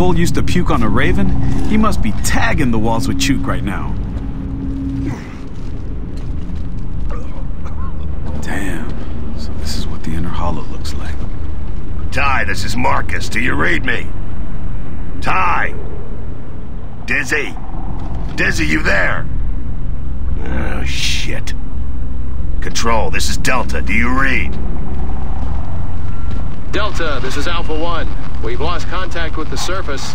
Cole used to puke on a raven, he must be tagging the walls with Chook right now. Damn. So this is what the inner hollow looks like. Ty, this is Marcus. Do you read me? Ty! Dizzy? Dizzy, you there? Oh, shit. Control, this is Delta. Do you read? Delta, this is Alpha 1. We've lost contact with the surface.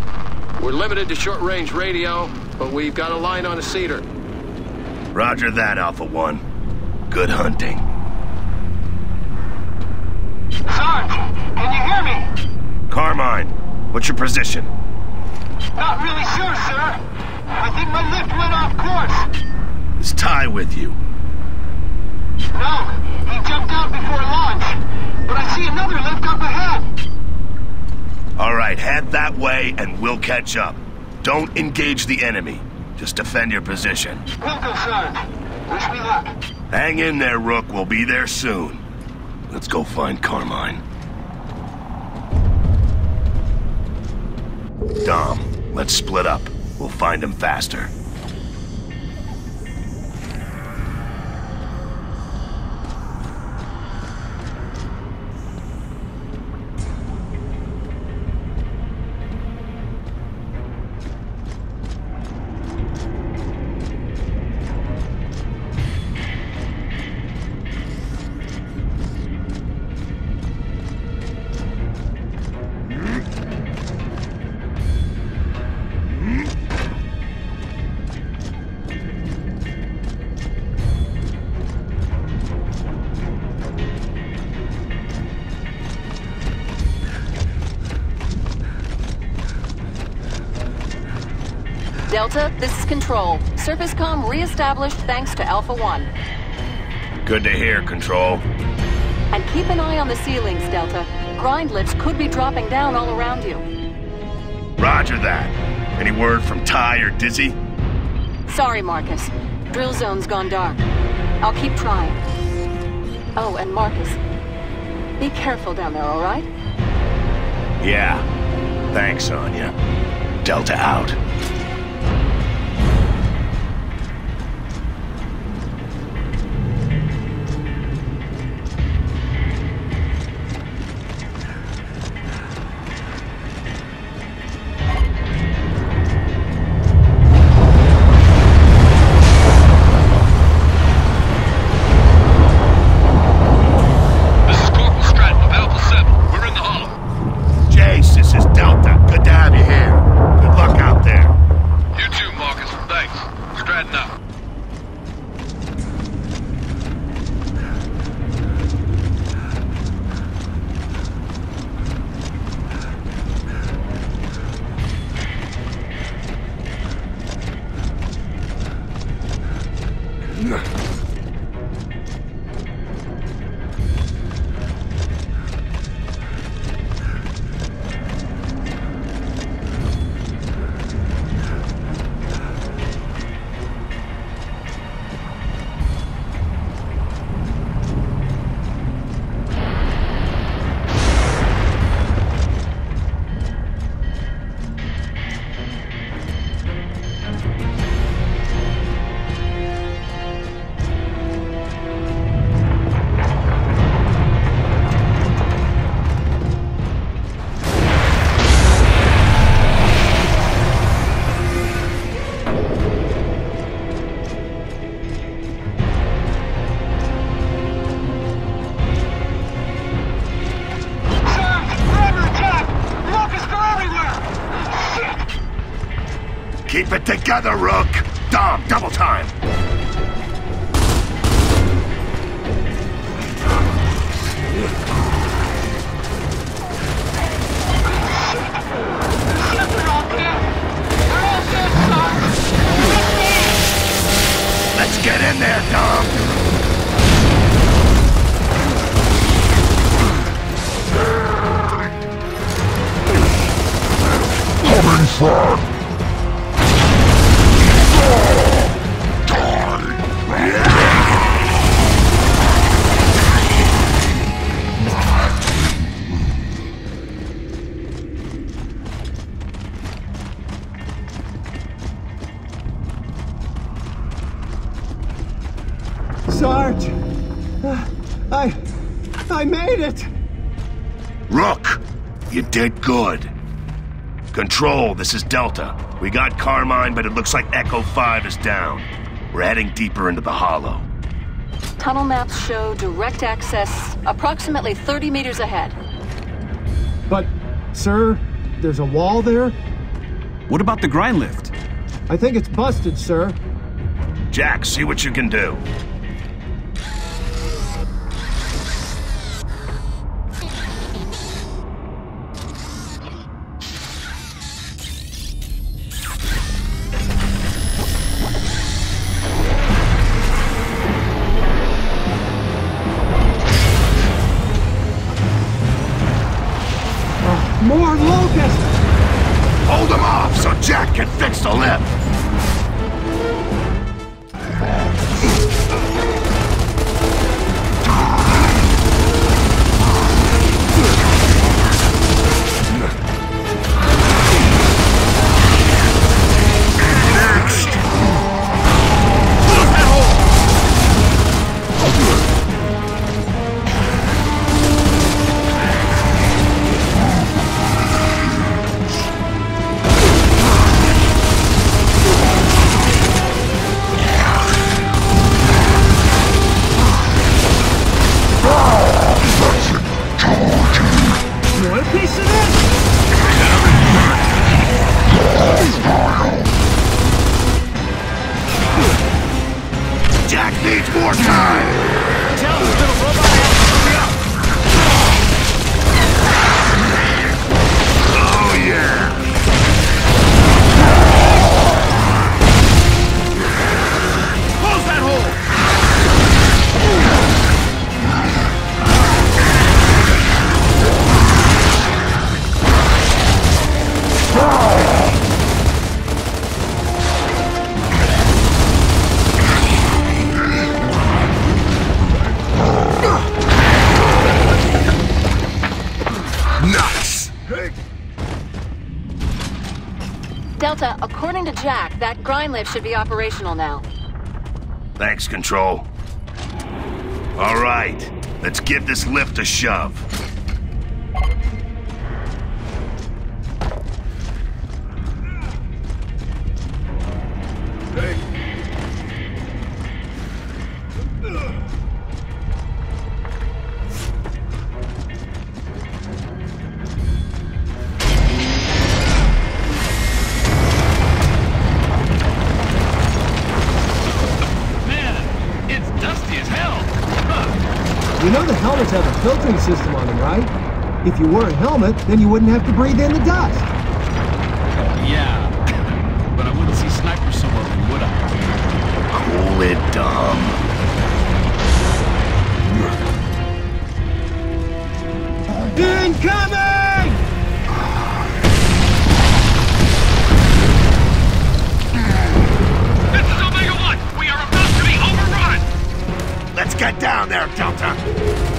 We're limited to short-range radio, but we've got a line on a Seeder. Roger that, Alpha 1. Good hunting. Sarge, can you hear me? Carmine, what's your position? Not really sure, sir. I think my lift went off course. Is Ty with you? No, he jumped out before launch. But I see another lift up ahead. All right, head that way and we'll catch up. Don't engage the enemy. Just defend your position. Will do, Sarge. Wish me luck. Hang in there, Rook. We'll be there soon. Let's go find Carmine. Dom, let's split up. We'll find him faster. Control. Surface comm re-established thanks to Alpha 1. Good to hear, Control. And keep an eye on the ceilings, Delta. Grind lifts could be dropping down all around you. Roger that. Any word from Ty or Dizzy? Sorry, Marcus. Drill zone's gone dark. I'll keep trying. Oh, and Marcus. Be careful down there, all right? Yeah. Thanks, Anya. Delta out. to rook! Dom, double time! Let's get in there, Dom! Coming, son! Did good. Control, this is Delta. We got Carmine, but it looks like Echo 5 is down. We're heading deeper into the hollow. Tunnel maps show direct access approximately 30 meters ahead. But, sir, there's a wall there? What about the grind lift? I think it's busted, sir. Jack, see what you can do. Lift should be operational now. Thanks, Control. All right, let's give this lift a shove. Filtering system on them, right? If you wore a helmet, then you wouldn't have to breathe in the dust. Oh, yeah. But I wouldn't see snipers so often, would I? Cool it, Dom. Incoming! This is Omega One. We are about to be overrun. Let's get down there, Delta.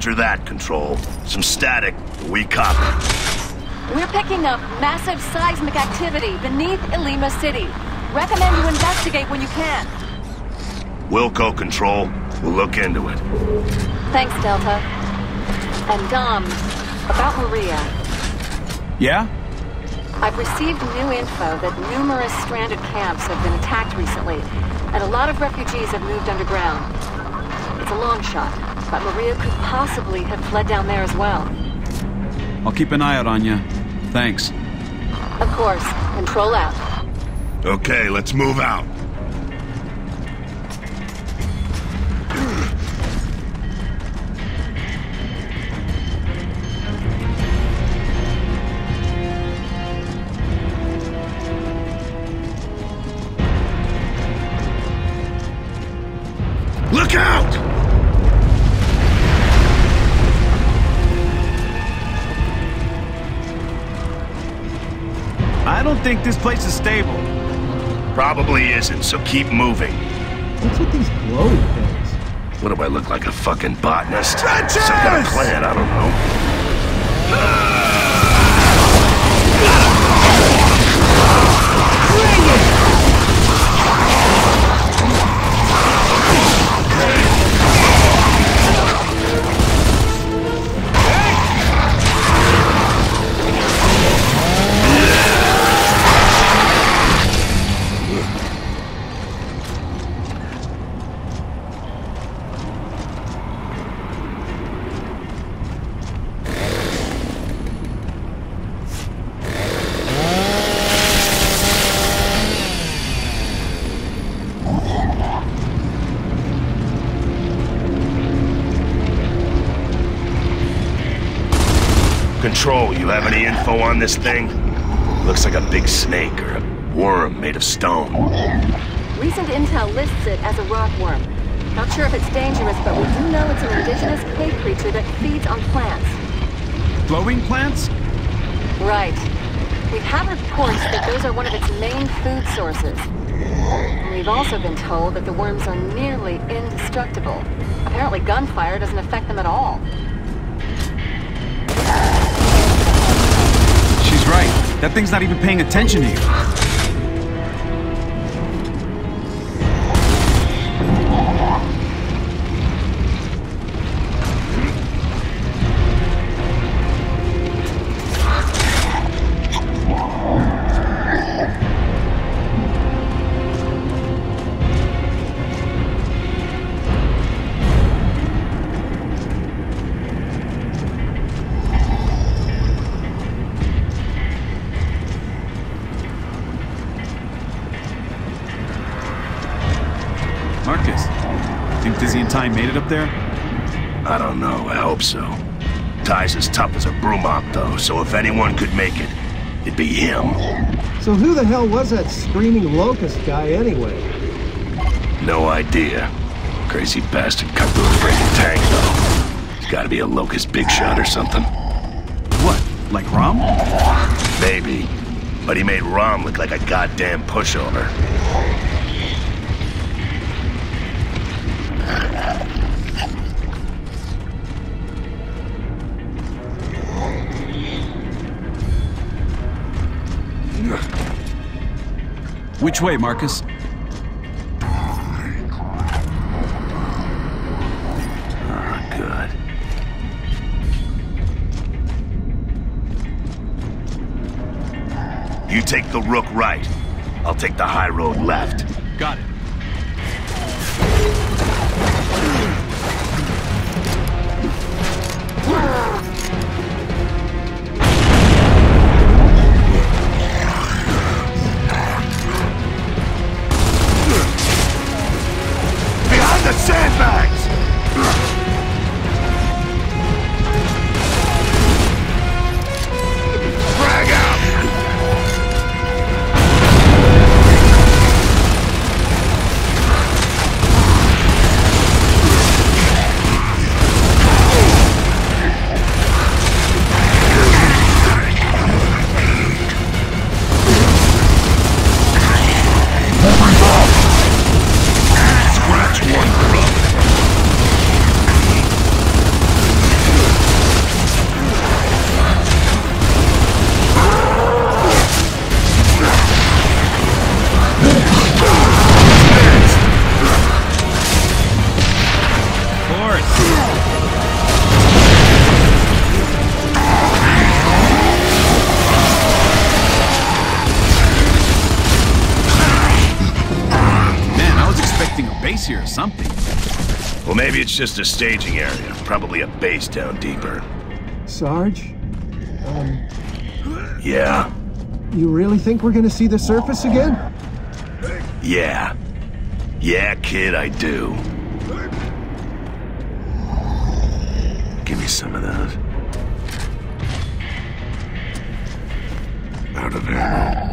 Roger that, Control. Some static. We copy. We're picking up massive seismic activity beneath Ilima City. Recommend you investigate when you can. Wilco Control. We'll look into it. Thanks, Delta. And Dom, about Maria. Yeah? I've received new info that numerous stranded camps have been attacked recently, and a lot of refugees have moved underground. It's a long shot, but Maria could possibly have fled down there as well. I'll keep an eye out on you. Thanks. Of course, control out. Okay, let's move out. This place is stable. Probably isn't, so keep moving. What's with these glowing things? What do I look like, a fucking botanist? Some kind of plant, I don't know. Control, you have any info on this thing? Looks like a big snake or a worm made of stone. Recent intel lists it as a rock worm. Not sure if it's dangerous, but we do know it's an indigenous cave creature that feeds on plants. Glowing plants? Right. We've had reports that those are one of its main food sources. And we've also been told that the worms are nearly indestructible. Apparently gunfire doesn't affect them at all. That thing's not even paying attention to you. Dizzy made it up there? I don't know, I hope so. Ty's as tough as a Brumak, though, so if anyone could make it, it'd be him. So who the hell was that screaming locust guy anyway? No idea. Crazy bastard cut through a freaking tank, though. He's gotta be a locust big shot or something. What? Like RAAM? Maybe. But he made RAAM look like a goddamn pushover. Which way, Marcus? You take the rook right. I'll take the high road left. Here or something. Well, maybe it's just a staging area. Probably a base down deeper. Sarge, um, Yeah? you really think we're gonna see the surface again? Yeah. Yeah, kid, I do. Give me some of that. Out of ammo.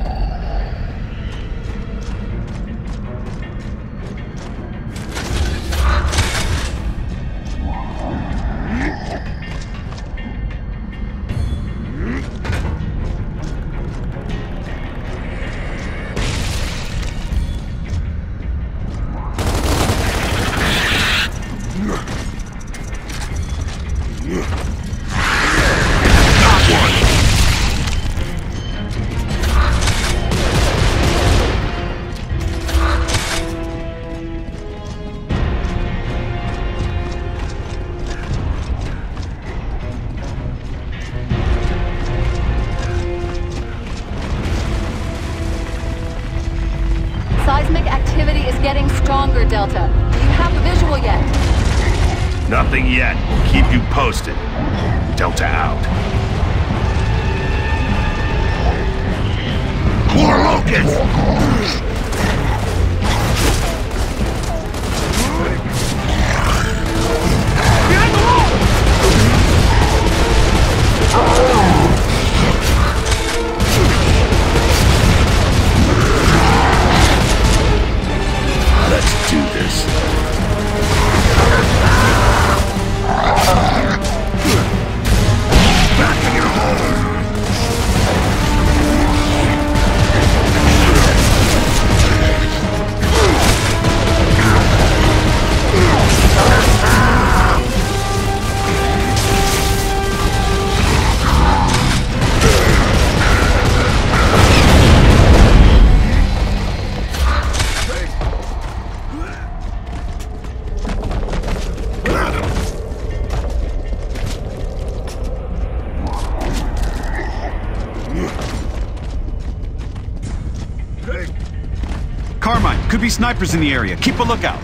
Snipers in the area. Keep a lookout.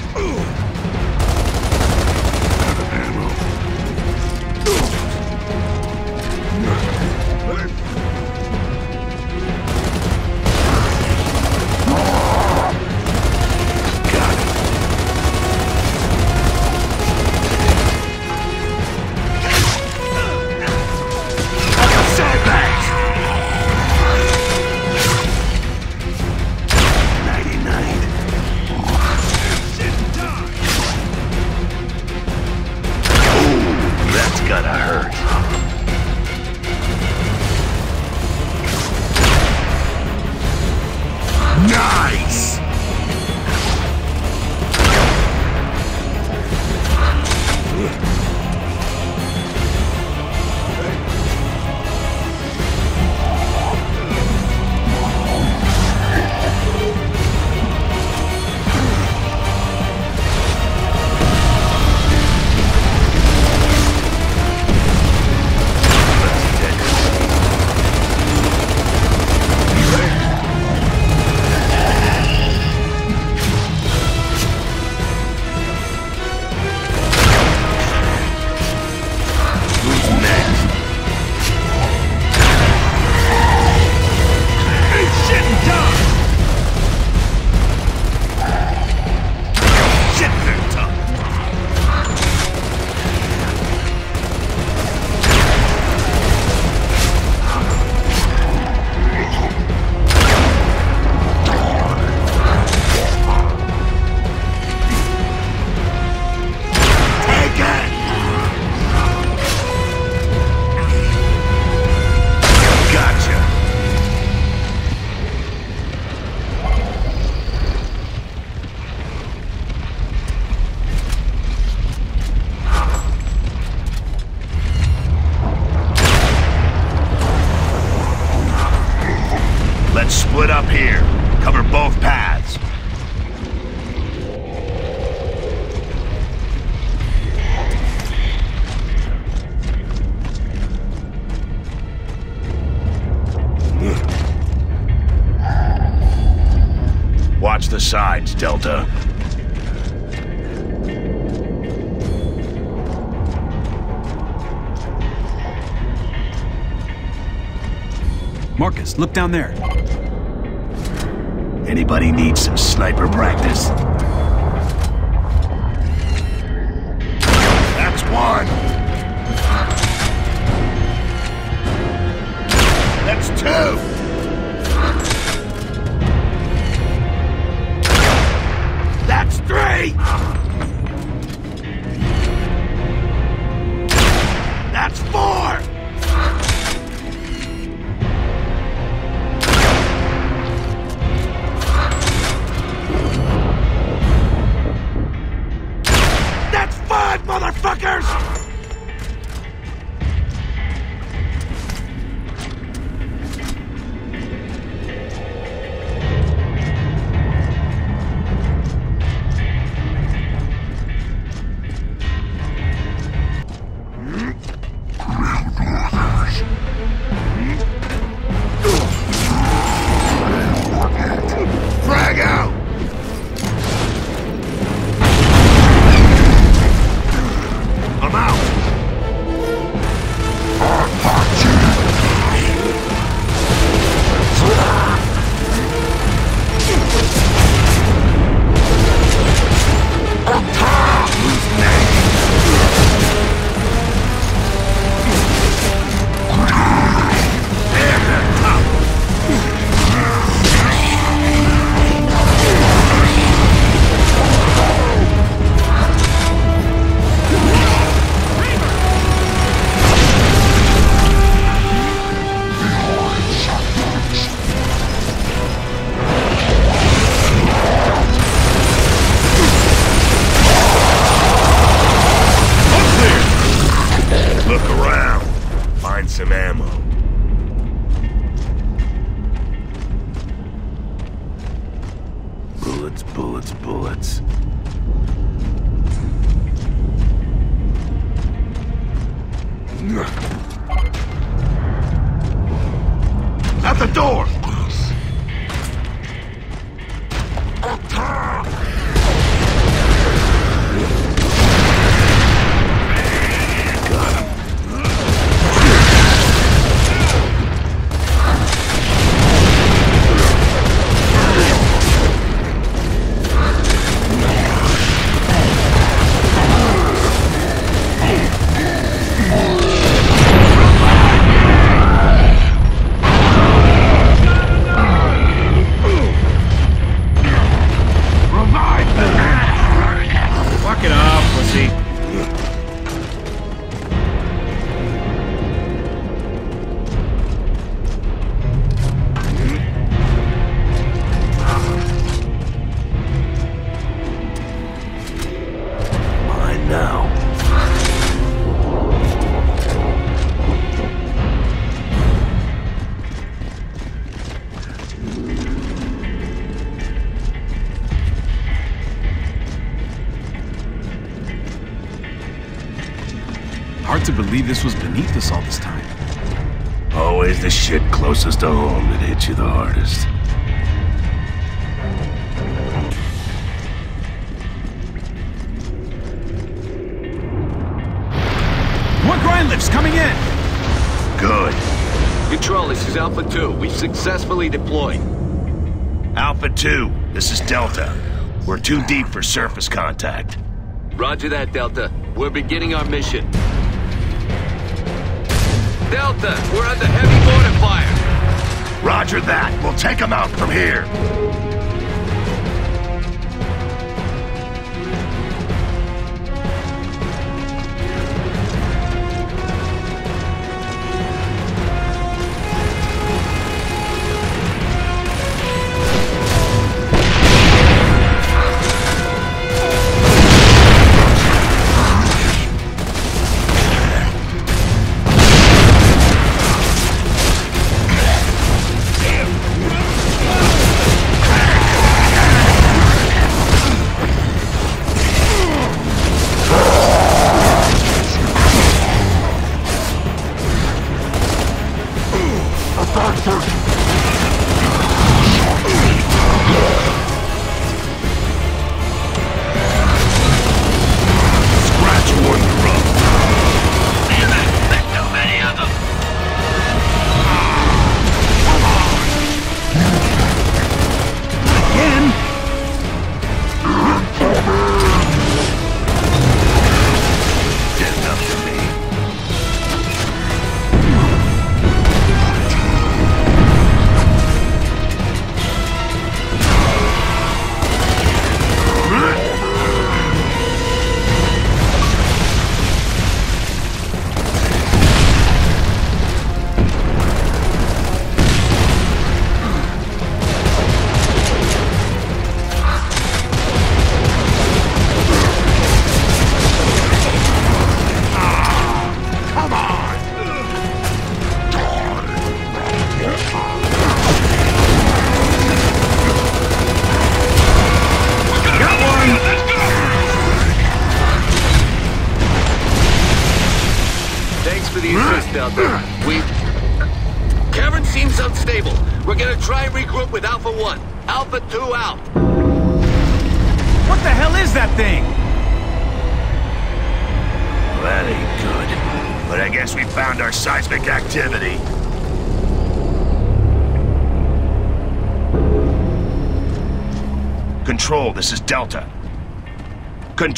Marcus, look down there. Anybody need some sniper practice? That's one. That's two. That's three. That's four. Beneath us all this time. Always the shit closest to home that hits you the hardest. More grind lifts coming in! Good. Control, this is Alpha 2. We've successfully deployed. Alpha 2, this is Delta. We're too deep for surface contact. Roger that, Delta. We're beginning our mission. Delta, we're under heavy mortar fire. Roger that. We'll take them out from here.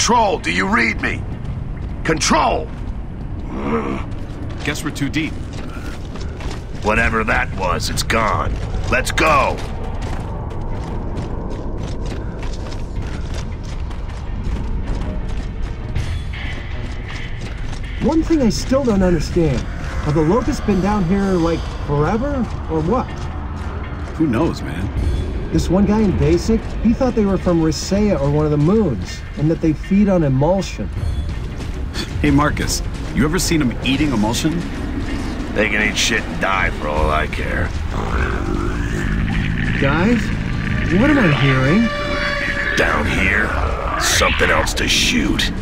Control, do you read me? Control! Guess we're too deep. Whatever that was, it's gone. Let's go! One thing I still don't understand. Have the locusts been down here, like, forever? Or what? Who knows, man? This one guy in Basic, he thought they were from Ricea or one of the moons, and that they feed on Imulsion. Hey, Marcus, you ever seen them eating Imulsion? They can eat shit and die for all I care. Guys, what am I hearing? Down here, something else to shoot.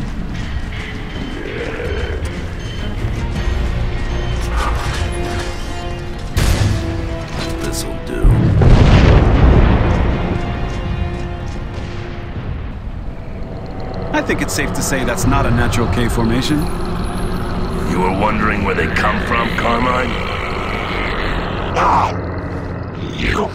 I think it's safe to say that's not a natural K formation. You were wondering where they come from, Carmine? You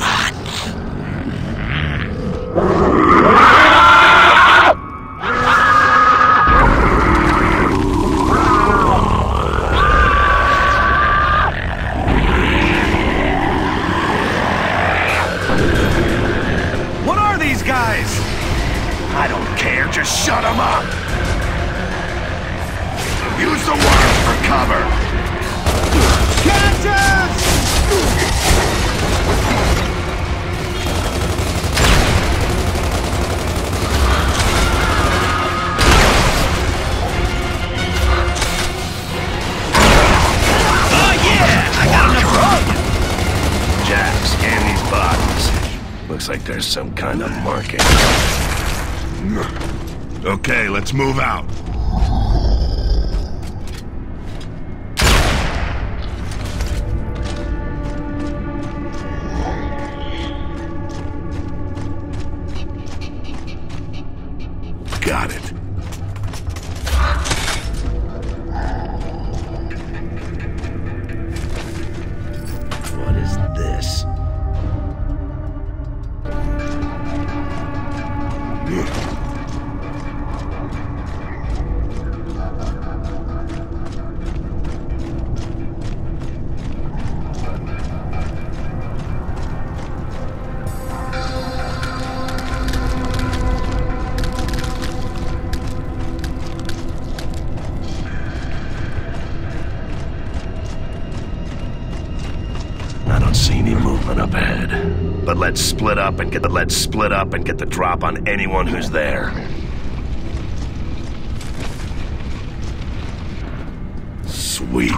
let's split up and get the let's split up and get the drop on anyone who's there. Sweet.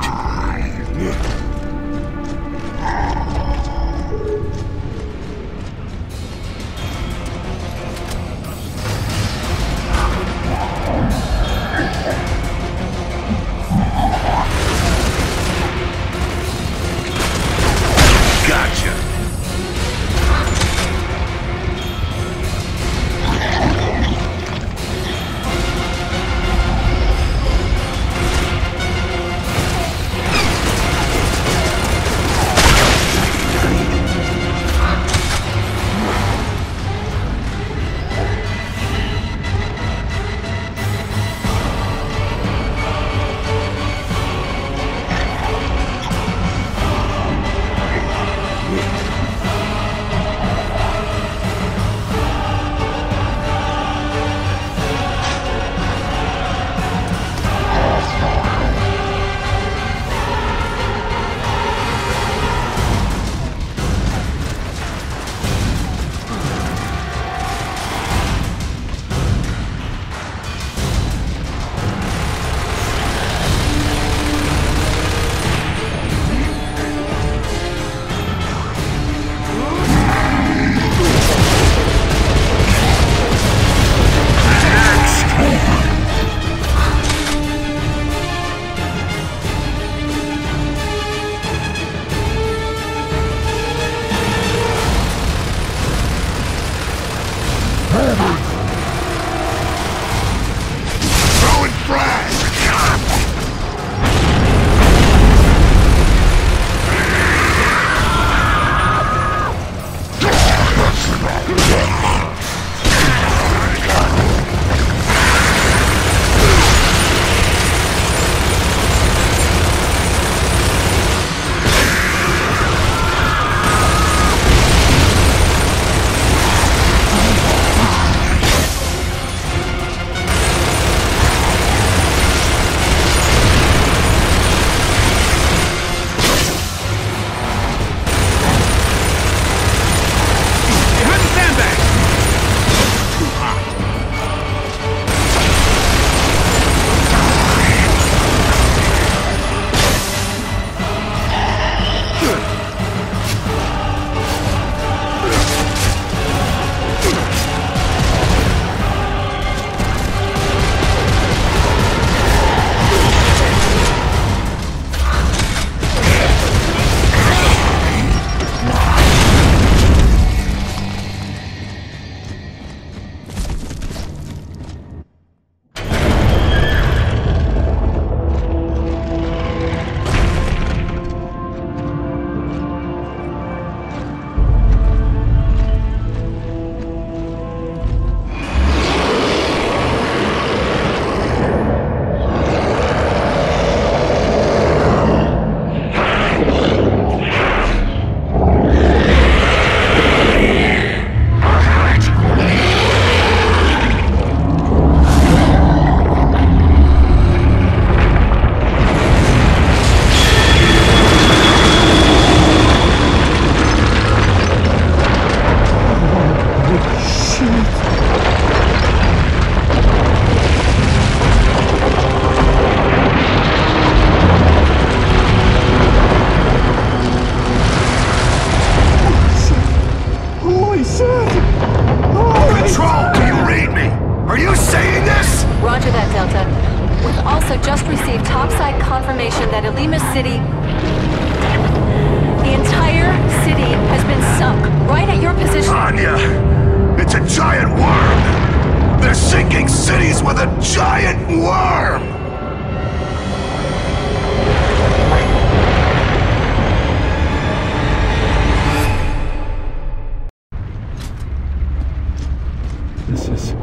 This is.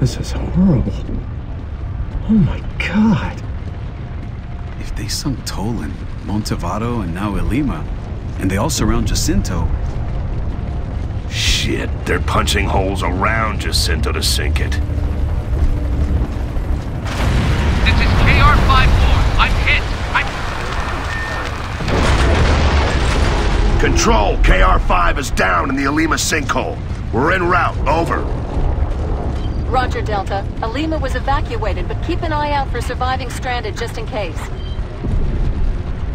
This is horrible. Oh my god. If they sunk Tollen, Montevado, and now Ilima, and they all surround Jacinto, Shit, they're punching holes around Jacinto to sink it. This is KR-54. I'm hit. I'm... Control, KR-5 is down in the Ilima sinkhole. We're en route, over. Roger, Delta. Ilima was evacuated, but keep an eye out for surviving stranded just in case.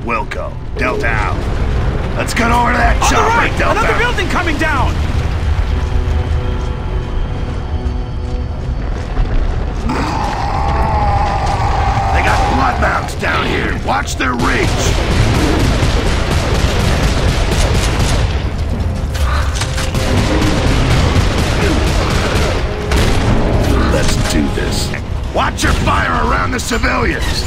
Wilco, Delta out. Let's get over to that On the chopper, right! Delta. Another building coming down! They got bloodmounts down here. Watch their reach. This. Watch your fire around the civilians.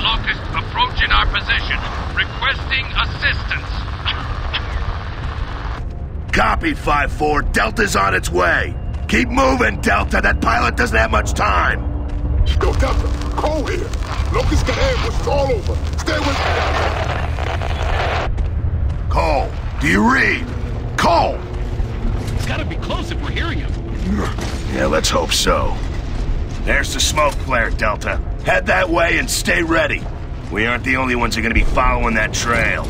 locusts approaching our position, requesting assistance. Copy, 5-4. Delta's on its way. Keep moving, Delta. That pilot doesn't have much time. Yo, Delta, Cole here. Locusts got ambushed all over. Stay with me. Cole, do you read? Cole! It's gotta be close if we're hearing him. Yeah, let's hope so. There's the smoke flare, Delta. Head that way and stay ready. We aren't the only ones who are gonna be following that trail.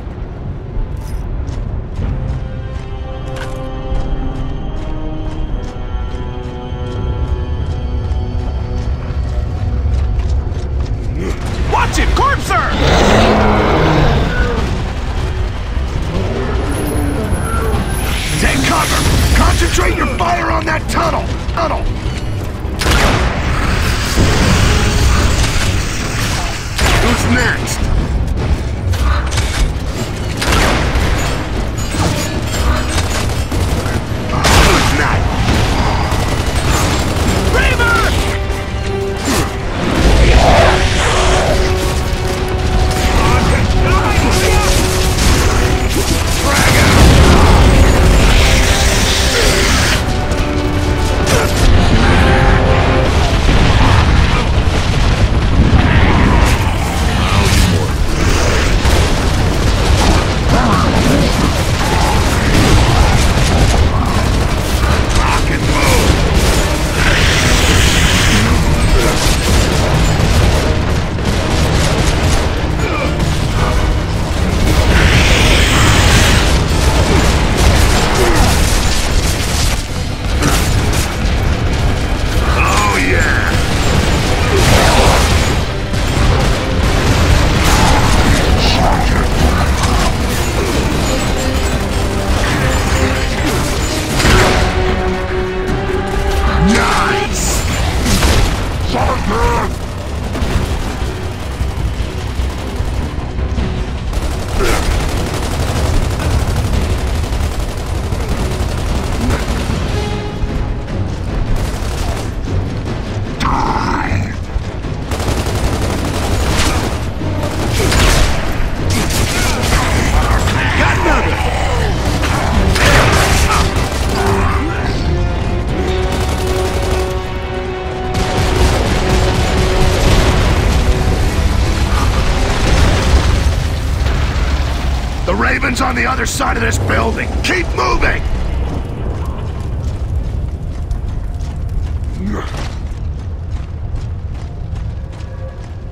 Other side of this building. Keep moving!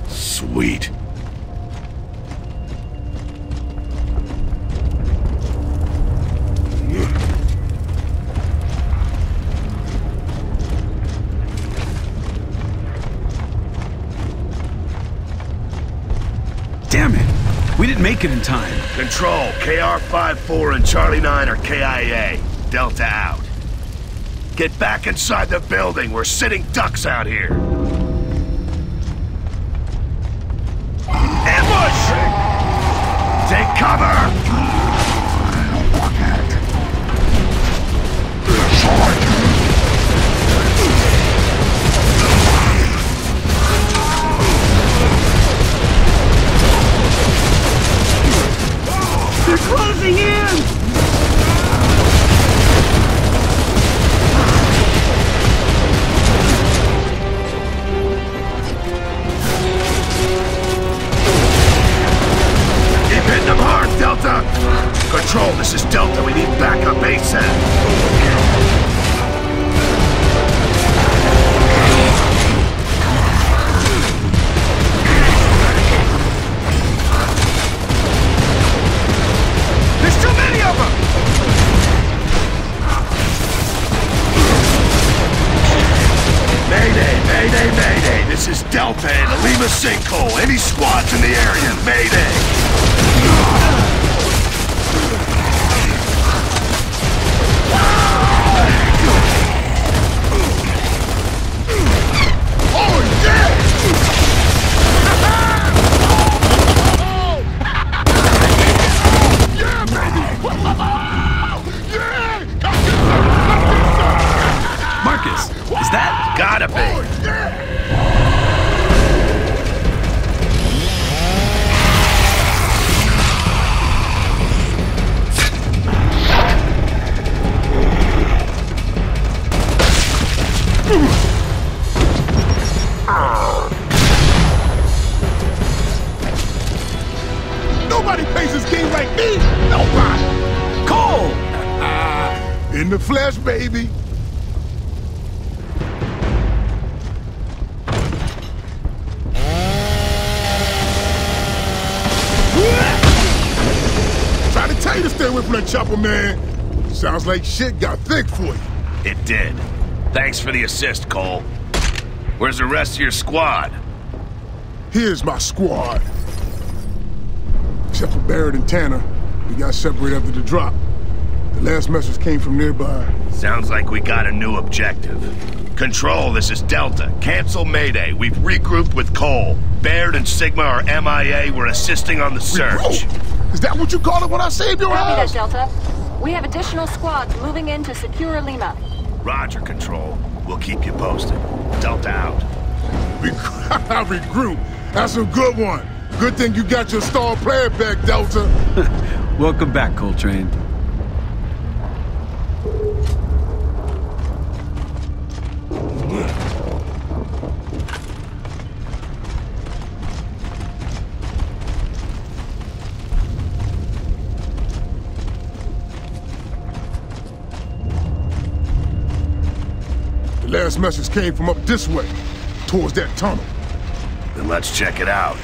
Sweet. Damn it! We didn't make it in time. Control, KR-54 and Charlie 9 are KIA. Delta out. Get back inside the building. We're sitting ducks out here. Ambush! Take cover! They're closing in! Keep hitting them hard, Delta! Control, this is Delta. We need backup ASAP. Delta in the Lima sinkhole. Any squads in the area, mayday. Nobody plays this game like me! Nobody! Cole! In the flesh, baby! Try to tell you to stay away from that chopper, man. Sounds like shit got thick for you. It did. Thanks for the assist, Cole. Where's the rest of your squad? Here's my squad. Except for Baird and Tanner. We got separated after the drop. The last message came from nearby. Sounds like we got a new objective. Control, this is Delta. Cancel Mayday. We've regrouped with Cole. Baird and Sigma are MIA. We're assisting on the search. Regroup? Is that what you call it when I saved your Copy that, ass? Delta. We have additional squads moving in to secure Lima. Roger, Control. We'll keep you posted. Delta out. Regroup. Regroup. That's a good one. Good thing you got your star player back, Delta. Welcome back, Cole Train. Last message came from up this way, towards that tunnel. Then let's check it out.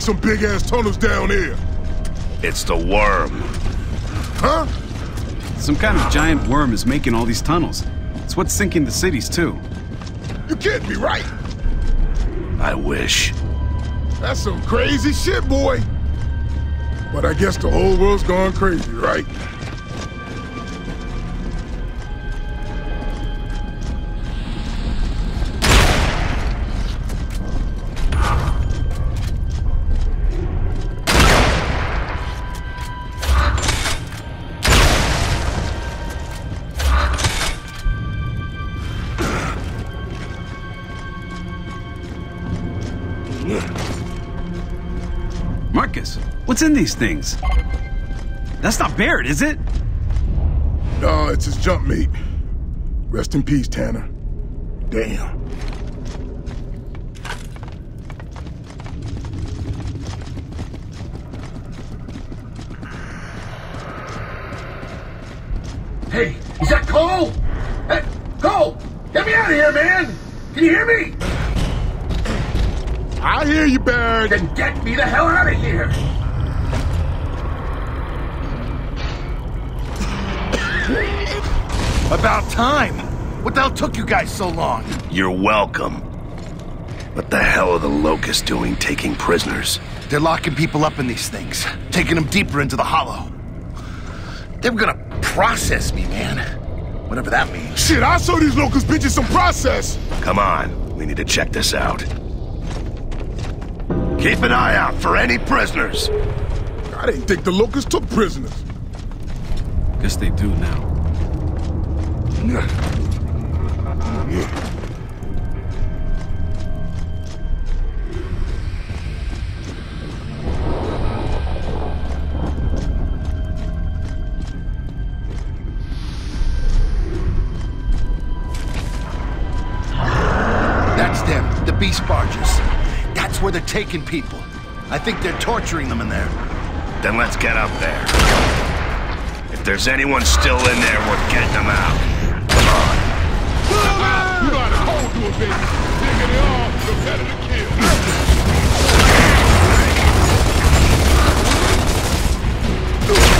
Dig some big ass tunnels down here. It's the worm. Huh? Some kind of giant worm is making all these tunnels. It's what's sinking the cities, too. You can't be right. I wish. That's some crazy shit, boy. But I guess the whole world's gone crazy, right? These things? That's not Baird, is it? No, it's his jump mate. Rest in peace, Tanner. Damn. Hey, is that Cole? Hey, Cole! Get me out of here, man! Can you hear me? I hear you, Baird. Then get me the hell out of here! About time! What the hell took you guys so long? You're welcome. What the hell are the locusts doing taking prisoners? They're locking people up in these things, taking them deeper into the hollow. They were gonna process me, man. Whatever that means. Shit, I saw these locust bitches some process. Come on, we need to check this out. Keep an eye out for any prisoners. I didn't think the locusts took prisoners. Guess they do now. That's them, the beast barges. That's where they're taking people. I think they're torturing them in there. Then let's get up there. If there's anyone still in there, we're getting them out. You how to cold do it, baby. Bigger they are, better the kill.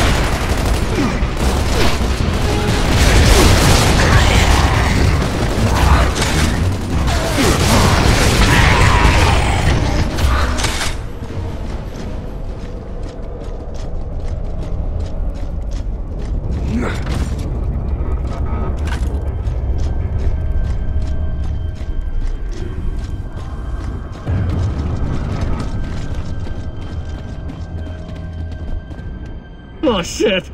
Shit!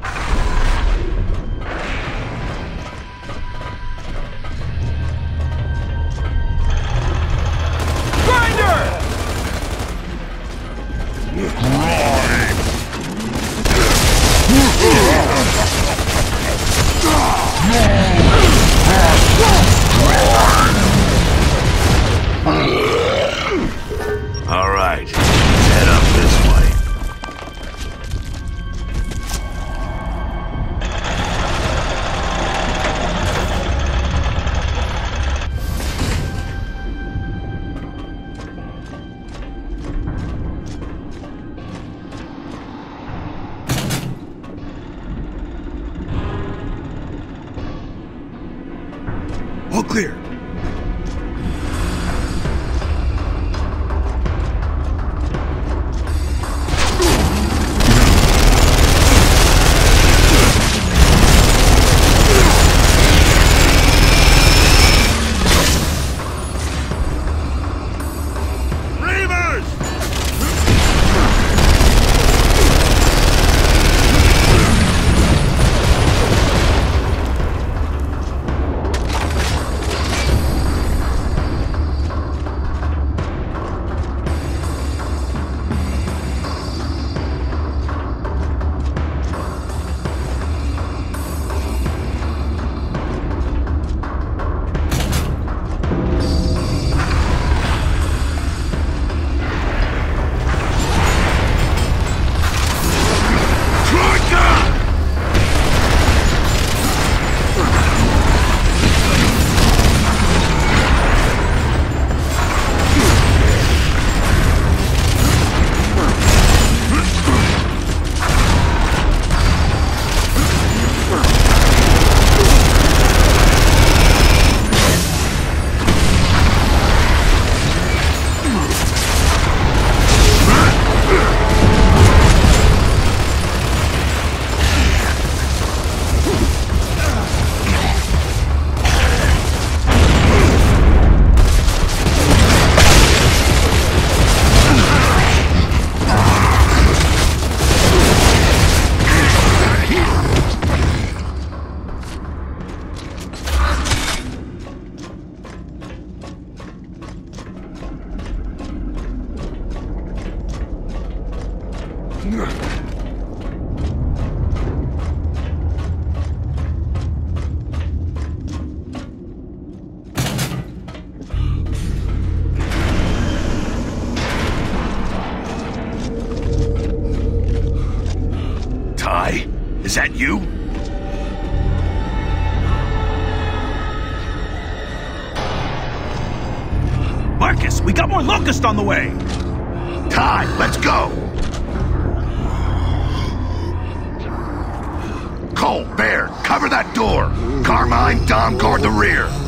Clear. Locusts on the way. Tai, let's go! Cole, Bear, cover that door! Carmine, Dom, guard the rear!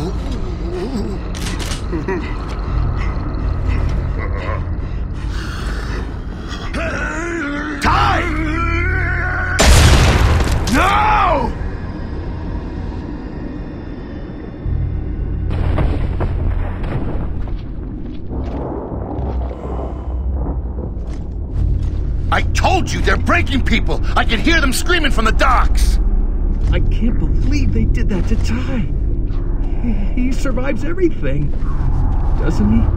Can hear them screaming from the docks. I can't believe they did that to Tai. He survives everything, doesn't he?